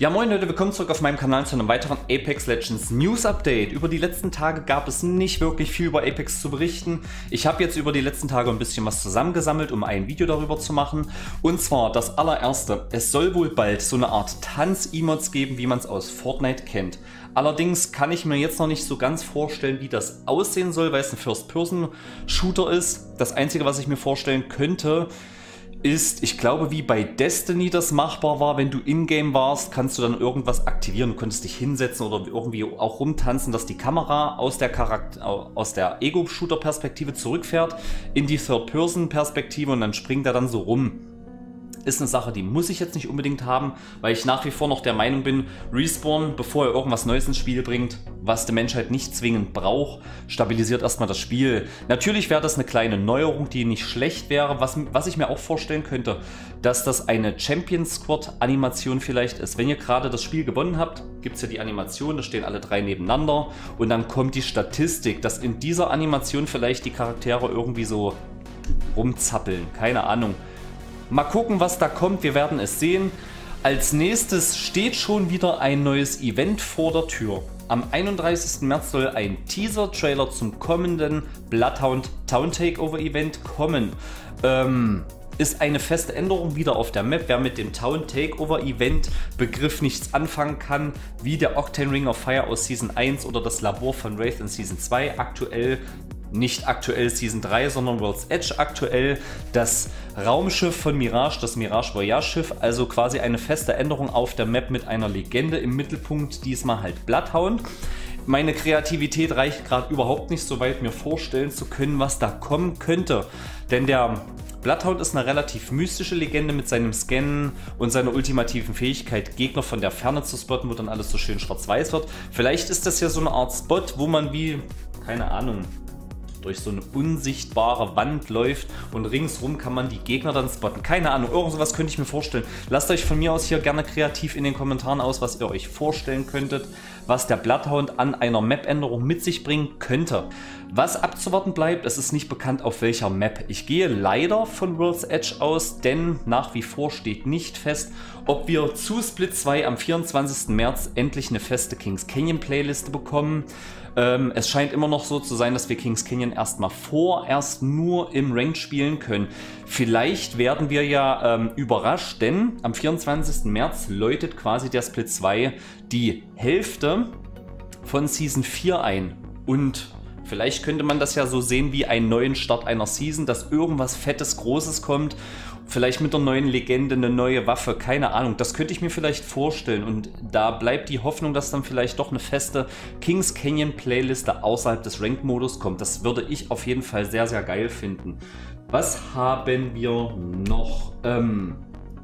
Ja moin Leute, willkommen zurück auf meinem Kanal zu einem weiteren Apex Legends News Update. Über die letzten Tage gab es nicht wirklich viel über Apex zu berichten. Ich habe jetzt über die letzten Tage ein bisschen was zusammengesammelt, um ein Video darüber zu machen. Und zwar das allererste, es soll wohl bald so eine Art Tanz-Emotes geben, wie man es aus Fortnite kennt. Allerdings kann ich mir jetzt noch nicht so ganz vorstellen, wie das aussehen soll, weil es ein First-Person-Shooter ist. Das Einzige, was ich mir vorstellen könnte, ist, ich glaube, wie bei Destiny das machbar war, wenn du in-game warst, kannst du dann irgendwas aktivieren. Du könntest dich hinsetzen oder irgendwie auch rumtanzen, dass die Kamera aus der, der Ego-Shooter-Perspektive zurückfährt in die Third-Person-Perspektive und dann springt er dann so rum ist eine Sache, die muss ich jetzt nicht unbedingt haben, weil ich nach wie vor noch der Meinung bin, Respawn, bevor er irgendwas Neues ins Spiel bringt, was die Menschheit nicht zwingend braucht, stabilisiert erstmal das Spiel. Natürlich wäre das eine kleine Neuerung, die nicht schlecht wäre, was, was ich mir auch vorstellen könnte, dass das eine Champion Squad Animation vielleicht ist. Wenn ihr gerade das Spiel gewonnen habt, gibt es ja die Animation, da stehen alle drei nebeneinander und dann kommt die Statistik, dass in dieser Animation vielleicht die Charaktere irgendwie so rumzappeln, keine Ahnung. Mal gucken, was da kommt. Wir werden es sehen. Als nächstes steht schon wieder ein neues Event vor der Tür. Am 31. März soll ein Teaser-Trailer zum kommenden Bloodhound Town Takeover Event kommen. Ähm, ist eine feste Änderung wieder auf der Map. Wer mit dem Town Takeover Event Begriff nichts anfangen kann, wie der Octane Ring of Fire aus Season 1 oder das Labor von Wraith in Season 2, aktuell nicht aktuell Season 3, sondern World's Edge aktuell das Raumschiff von Mirage, das Mirage Voyage Schiff, also quasi eine feste Änderung auf der Map mit einer Legende im Mittelpunkt, diesmal halt Bloodhound. Meine Kreativität reicht gerade überhaupt nicht so weit, mir vorstellen zu können, was da kommen könnte. Denn der Bloodhound ist eine relativ mystische Legende mit seinem Scannen und seiner ultimativen Fähigkeit, Gegner von der Ferne zu spotten, wo dann alles so schön schwarz-weiß wird. Vielleicht ist das ja so eine Art Spot, wo man wie, keine Ahnung, durch so eine unsichtbare Wand läuft und ringsrum kann man die Gegner dann spotten. Keine Ahnung, irgend sowas könnte ich mir vorstellen. Lasst euch von mir aus hier gerne kreativ in den Kommentaren aus, was ihr euch vorstellen könntet, was der Bloodhound an einer Map-Änderung mit sich bringen könnte. Was abzuwarten bleibt, es ist nicht bekannt auf welcher Map. Ich gehe leider von World's Edge aus, denn nach wie vor steht nicht fest, ob wir zu Split 2 am 24. März endlich eine feste Kings Canyon Playliste bekommen. Ähm, es scheint immer noch so zu sein, dass wir Kings Canyon erstmal vorerst nur im Ranked spielen können. Vielleicht werden wir ja ähm, überrascht, denn am 24. März läutet quasi der Split 2 die Hälfte von Season 4 ein. Und Vielleicht könnte man das ja so sehen wie einen neuen Start einer Season, dass irgendwas Fettes, Großes kommt. Vielleicht mit der neuen Legende eine neue Waffe, keine Ahnung. Das könnte ich mir vielleicht vorstellen. Und da bleibt die Hoffnung, dass dann vielleicht doch eine feste Kings Canyon Playliste außerhalb des Ranked-Modus kommt. Das würde ich auf jeden Fall sehr, sehr geil finden. Was haben wir noch? Ähm,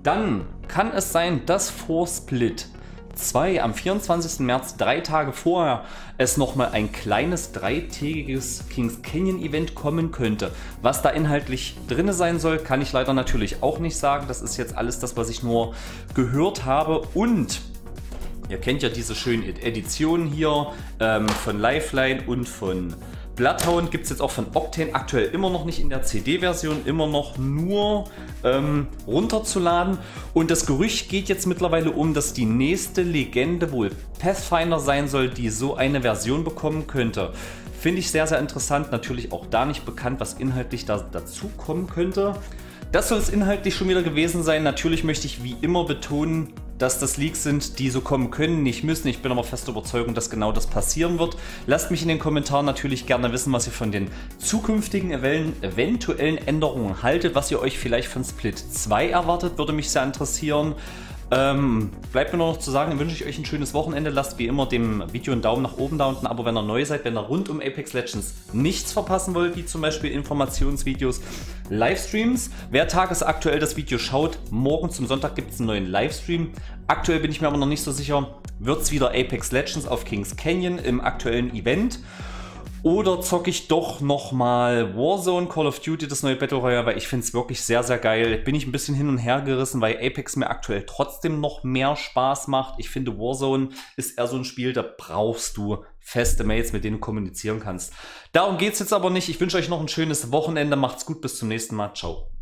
dann kann es sein, dass vor Split 2 am 24. März, drei Tage vorher, es nochmal ein kleines dreitägiges Kings Canyon Event kommen könnte. Was da inhaltlich drin sein soll, kann ich leider natürlich auch nicht sagen. Das ist jetzt alles das, was ich nur gehört habe. Und ihr kennt ja diese schönen Editionen hier ähm, von Lifeline und von Bloodhound gibt es jetzt auch von Octane aktuell immer noch nicht in der CD-Version, immer noch nur ähm, runterzuladen. Und das Gerücht geht jetzt mittlerweile um, dass die nächste Legende wohl Pathfinder sein soll, die so eine Version bekommen könnte. Finde ich sehr, sehr interessant. Natürlich auch da nicht bekannt, was inhaltlich da dazu kommen könnte. Das soll es inhaltlich schon wieder gewesen sein. Natürlich möchte ich wie immer betonen, dass das Leaks sind, die so kommen können, nicht müssen. Ich bin aber fest Überzeugung, dass genau das passieren wird. Lasst mich in den Kommentaren natürlich gerne wissen, was ihr von den zukünftigen eventuellen Änderungen haltet, was ihr euch vielleicht von Split 2 erwartet, würde mich sehr interessieren. Ähm, bleibt mir nur noch zu sagen, wünsche ich euch ein schönes Wochenende. Lasst wie immer dem Video einen Daumen nach oben da und ein Abo, wenn ihr neu seid. Wenn ihr rund um Apex Legends nichts verpassen wollt, wie zum Beispiel Informationsvideos, Livestreams. Wer tagesaktuell das Video schaut, morgen zum Sonntag gibt es einen neuen Livestream. Aktuell bin ich mir aber noch nicht so sicher, wird es wieder Apex Legends auf Kings Canyon im aktuellen Event. Oder zocke ich doch nochmal Warzone, Call of Duty, das neue Battle Royale, weil ich finde es wirklich sehr, sehr geil. Bin ich ein bisschen hin und her gerissen, weil Apex mir aktuell trotzdem noch mehr Spaß macht. Ich finde Warzone ist eher so ein Spiel, da brauchst du feste Mails, mit denen du kommunizieren kannst. Darum geht es jetzt aber nicht. Ich wünsche euch noch ein schönes Wochenende. Macht's gut, bis zum nächsten Mal. Ciao.